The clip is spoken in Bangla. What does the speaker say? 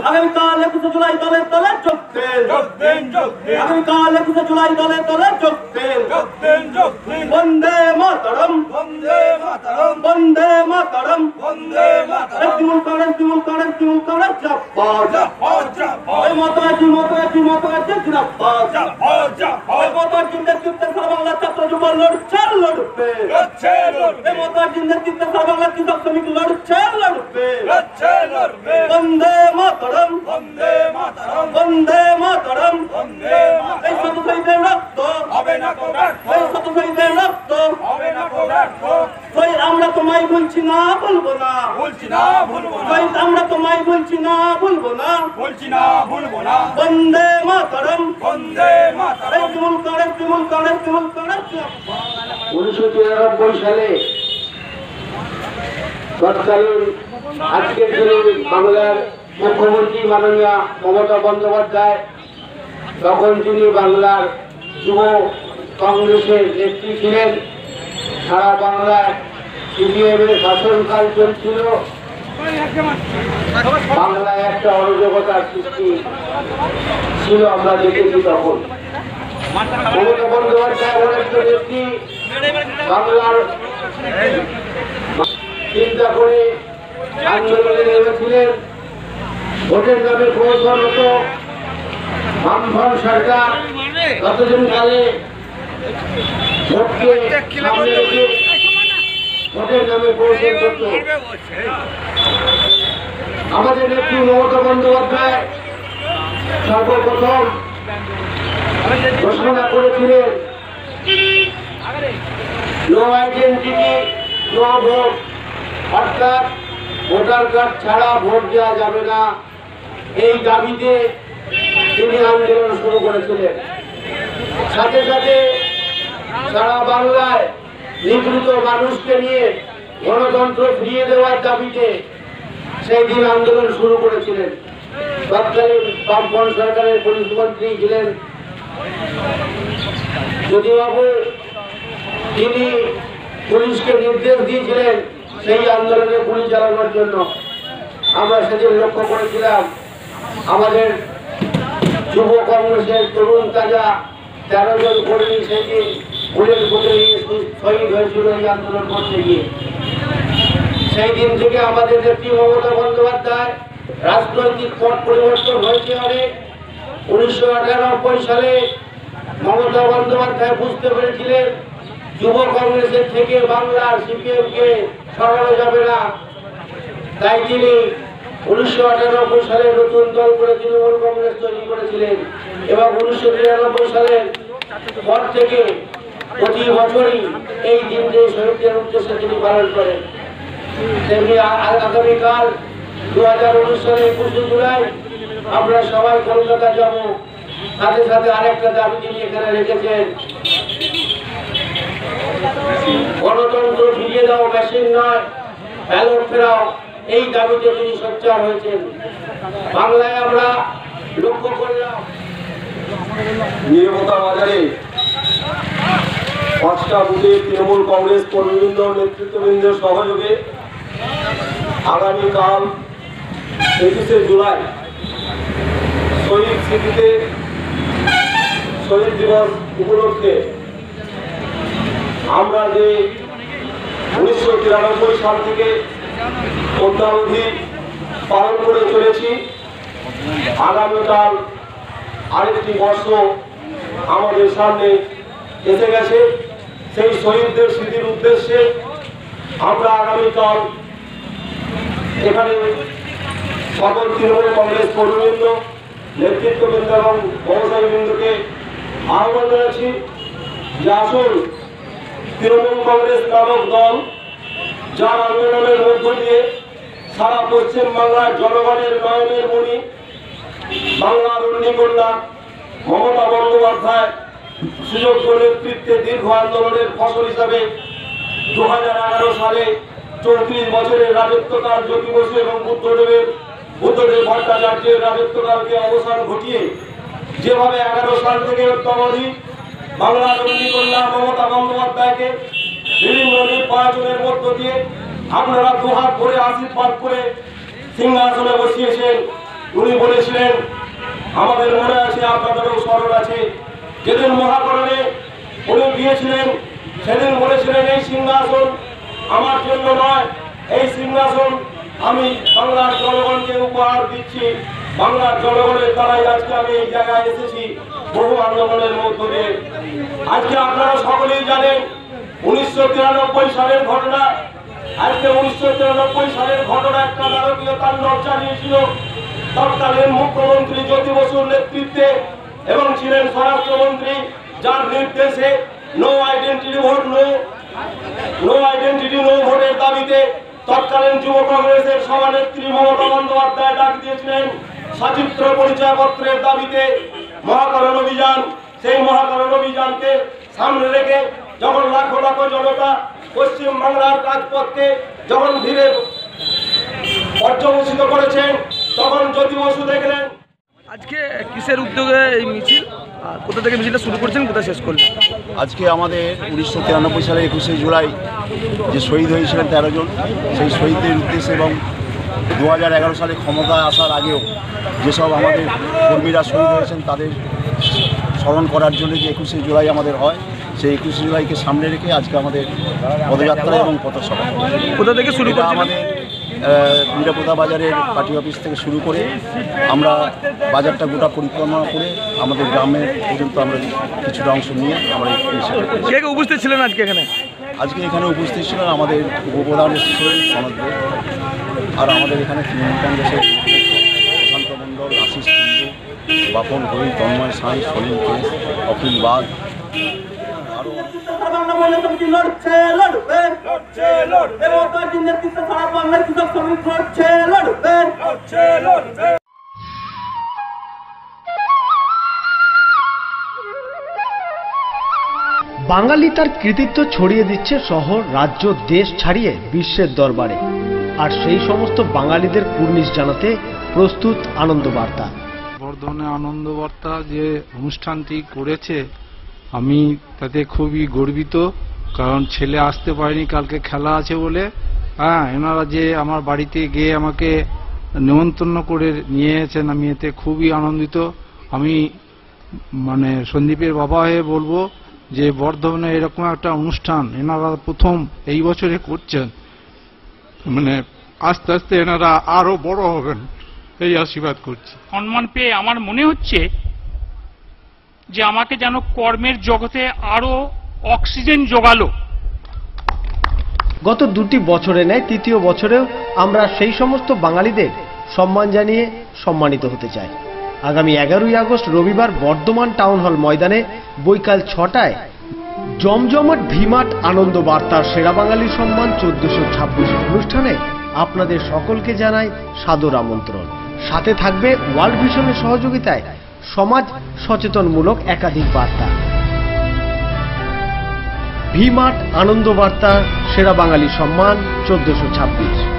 আগামীকাল একুশে জুলাই দলের দলে যোগ দেন আগামীকাল একুশে জুলাই দলের দলে যোগ দেন বন্দে মাতরম বন্দে মাতরম তৃণমূল কংগ্রেস তৃণমূল কংগ্রেস তৃণমূল কংগ্রেস জব্বর ওই মতবাজি মতবাজি মতবাজি জিন্দাবাদ ওই মতবাজি নেতৃত্বে সারা বাংলা ছাত্র যুব লড়ছে লড়বে। এই মতবাজি নেতৃত্বে সারা বাংলা কৃষক শ্রমিক লড়ছে লড়বে। বন্দে মাতরম। বন্দে মাতরম। এই শত শহীদের রক্ত। এই শত শহীদের রক্ত। শহীদ আমরা তোমায় বলছি না বলব না। বলছি না ভুলবো না। আমরা তোমায় বলছি না বলব না। বলছি না ভুলবো না। বন্দে মাতরম। বন্দে মাতারম। এই তৃণমূল কংগ্রেস তৃণমূল কংগ্রেস তৃণমূল কংগ্রেস উনিশশো তিরানব্বই সালে তৎকালীন আজকের দিনে বাংলার মুখ্যমন্ত্রী মাননীয় মমতা বন্দ্যোপাধ্যায় তখন তিনি বাংলার যুব কংগ্রেসের নেত্রী ছিলেন সারা বাংলায় সিপিএম এর শাসনকাল চলছিল। বাংলায় একটা অরাজকতার সৃষ্টি ছিল, আমরা দেখেছি তখন। বন্দ্যোপাধ্যায় একজন নেত্রী, বাংলার চিন্তা করে আন্দোলনে নেমেছিলেন। ভোটের প্রয়োজন হতো সরকার কালে আমাদের নেত্রী মমতা বন্দ্যোপাধ্যায় সর্বপ্রথম ঘোষণা করেছিলেন নো আইডেন্টিটি নো ভোট অর্থাৎ ভোটার কার্ড ছাড়া ভোট দেওয়া যাবে না। এই দাবিতে তিনি আন্দোলন শুরু করেছিলেন। সাথে সাথে সারা বাংলায় নিগৃহীত মানুষকে নিয়ে গণতন্ত্র ফিরিয়ে দেওয়ার দাবিতে সেই দিন আন্দোলন শুরু করেছিলেন। তৎকালীন বামফ্রন্ট সরকারের পুলিশ মন্ত্রী ছিলেন যদিবাবু তিনি পুলিশকে নির্দেশ দিয়েছিলেন সেই আন্দোলনে গুলি চালানোর জন্য। আমরা সেদিন লক্ষ্য করেছিলাম, আমাদের যুব কংগ্রেসের তরুণ তাজা তেরো জন কর্মী সেদিন পুলিশ বুকে শহীদ হয়েছিল এই আন্দোলন করতে গিয়ে। সেই দিন থেকে আমাদের নেত্রী মমতা বন্দ্যোপাধ্যায় রাজনৈতিক পথ পরিবর্তন হয়েছে অনেক। উনিশশো আটানব্বই সালে মমতা বন্দ্যোপাধ্যায় বুঝতে পেরেছিলেন, যুব কংগ্রেসের থেকে বাংলার সিপিএমকে সরানো যাবে না। তাই তিনি উনিশশো আটানব্বই সালে নতুন দল করে তৃণমূল কংগ্রেস তৈরি করেছিলেন এবং উনিশশো নিরানব্বই সালের পর থেকে প্রতি বছরই এই দিনটি শহীদদের উদ্দেশ্যে তিনি পালন করেন। তেমনি আগামীকাল দু হাজার উনিশ সালে একুশে জুলাই আমরা সবাই কলকাতা যাব। সাথে সাথে আরেকটা দাবি তিনি এখানে রেখেছেন। গণতন্ত্র ফিরিয়ে দাও মেশিন নয় ব্যালট ফেরাও। এই দাবিতে তিনি সোচ্চার হয়েছেন। বাংলায় আমরা লক্ষ্য করলাম। নিরাপত্তা বাজারে পাঁচটা বুথে তৃণমূল কংগ্রেস কর্মীবৃন্দ নেতৃত্ববৃন্দের সহযোগে আগামীকাল একুশে জুলাই শহীদ স্মৃতিতে শহীদ দিবস উপলক্ষে আমরা যে উনিশশো তিরানব্বই সাল থেকে অদ্যাবধি পালন করে চলেছি, আগামীকাল আরেকটি বর্ষ আমাদের সামনে এসে গেছে। সেই শহীদদের স্মৃতির উদ্দেশ্যে আমরা আগামীকাল এখানে সকল তৃণমূল কংগ্রেস কর্মীবৃন্দ নেতৃত্ববৃন্দ এবং ব্যবসায়ীবৃন্দকে আহ্বান জানাচ্ছি যে আসুন তৃণমূল কংগ্রেস নামক দল, যার আন্দোলনের মধ্য দিয়ে সারা পশ্চিম বাংলার জনগণের নয়নের মণি, বাংলার অগ্নিকন্যা মমতা বন্দ্যোপাধ্যায় সুযোগ্য নেতৃত্বে দীর্ঘ আন্দোলনের ফসল হিসাবে দু হাজার এগারো সালে চৌত্রিশ বছরের রাজত্বকাল জ্যোতি বসু এবং বুদ্ধদেবের, বুদ্ধদেব ভট্টাচার্যের রাজত্বকালকে অবসান ঘটিয়ে যেভাবে এগারো সাল থেকে অদ্যাবধি বাংলার অগ্নিকন্যা মমতা বন্দ্যোপাধ্যায় দিয়ে বিভিন্ন নির্বাচনের মধ্য দিয়ে আপনারা দুহাত ভরে আশীর্বাদ করে সিংহাসনে বসিয়েছেন। উনি বলেছিলেন, আমাদের মনে আছে, আপনাদেরও স্মরণ আছে। যেদিন মহাকরণে উনি গিয়েছিলেন, সেদিন বলেছিলেন, এই সিংহাসন আমার জন্য নয়, এই সিংহাসন আমি বাংলার জনগণকে উপহার দিচ্ছি। বাংলার জনগণের দ্বারাই আজকে আমি এই জায়গায় এসেছি বহু আন্দোলনের মধ্য দিয়ে। আজকে আপনারা সকলেই জানেন, উনিশশো তিরানব্বই সালের ঘটনা, আজকে উনিশশো তিরানব্বই সালের ঘটনা একটা নারকীয় তাণ্ডব চালিয়েছিল। তৎকালীন মুখ্যমন্ত্রী জ্যোতি বসুর নেতৃত্বে এবং ছিলেন স্বরাষ্ট্রমন্ত্রী যার নির্দেশে no identity vote no no identity no ভোটের দাবিতে তৎকালীন যুব কংগ্রেসের সভানেত্রী মমতা বন্দ্যোপাধ্যায় ডাক দিয়েছিলেন সচিত্র পরিচয়পত্রের দাবিতে মহাকরণ অভিযান। সেই মহাকরণ অভিযানকে সামনে রেখে যখন লাখো লাখো জনতা পশ্চিম বাংলার যখন ধীরে পর্যবসিত করেছেন, তখন জ্যোতি বসু দেখলেন আজকে কিসের উদ্যোগে এই মিছিল? আর কোথা থেকে মিছিলটা শুরু করছেন কোথায় শেষ করলেন? আজকে আমাদের উনিশশো তিরানব্বই সালে একুশে জুলাই যে শহীদ হয়েছিলেন তেরো জন সেই শহীদদের উদ্দেশ্যে এবং দু হাজার এগারো সালে ক্ষমতায় আসার আগেও যেসব আমাদের কর্মীরা শহীদ হয়েছেন তাদের স্মরণ করার জন্য যে একুশে জুলাই আমাদের হয় সেই একুশে জুলাইকে সামনে রেখে আজকে আমাদের পদযাত্রা এবং পথসভা। কোথা থেকে শুরু করছেন আমাদের নিরাপত্তা বাজারের পার্টি অফিস থেকে শুরু করে আমরা বাজারটা গোটা পরিক্রমা করে আমাদের গ্রামের পর্যন্ত আমরা কিছুটা অংশ নিয়ে আমরা কে কে উপস্থিত ছিলেন আজকে এখানে? আজকে এখানে উপস্থিত ছিলেন আমাদের উপপ্রধান সনদ আর আমাদের এখানে তৃণমূল কংগ্রেসের প্রশান্ত মণ্ডল আশিস কুন্ডু বাপন হরি তন্ময় সাঁই সলিম কেস অখিল বাগ। আরও লড়বে। সারা বাংলার কৃষক শ্রমিক লড়বে। লড়বে। বাঙালি তার কৃতিত্ব ছড়িয়ে দিচ্ছে শহর রাজ্য দেশ ছাড়িয়ে বিশ্বের দরবারে। আর সেই সমস্ত বাঙালিদের কুর্নিশ জানাতে প্রস্তুত আনন্দ বার্তা বর্ধমানে আনন্দবার্তা যে অনুষ্ঠানটি করেছে আমি তাতে খুবই গর্বিত। কারণ ছেলে আসতে পারেনি, কালকে খেলা আছে বলে। হ্যাঁ এনারা যে আমার বাড়িতে গিয়ে আমাকে নিমন্ত্রণ করে নিয়ে আমি এতে খুবই আনন্দিত। আমি মানে সন্দীপের বাবা হয়ে বলব যে, বর্ধমানে এরকম একটা অনুষ্ঠান এনারা প্রথম এই বছরে করছেন। মানে আস্তে আস্তে এনারা আরও বড় হবেন, এই আশীর্বাদ করছি। সম্মান পেয়ে আমার মনে হচ্ছে যে, আমাকে যেন কর্মের জগতে আরও অক্সিজেন যোগালো। গত দুটি বছরে নেয়, তৃতীয় বছরেও আমরা সেই সমস্ত বাঙালিদের সম্মান জানিয়ে সম্মানিত হতে চাই। আগামী এগারোই আগস্ট রবিবার বর্ধমান টাউন হল ময়দানে বৈকাল ছটায় জমজমাট ভিমাট আনন্দ বার্তার সেরা বাঙালি সম্মান চোদ্দশো ছাব্বিশ অনুষ্ঠানে আপনাদের সকলকে জানাই সাদর আমন্ত্রণ। সাথে থাকবে ওয়ার্ল্ড ভিশনের সহযোগিতায় সমাজ সচেতনমূলক একাধিক বার্তা। ভিমাট আনন্দবার্তা সেরা বাঙালি সম্মান চোদ্দশো ছাব্বিশ।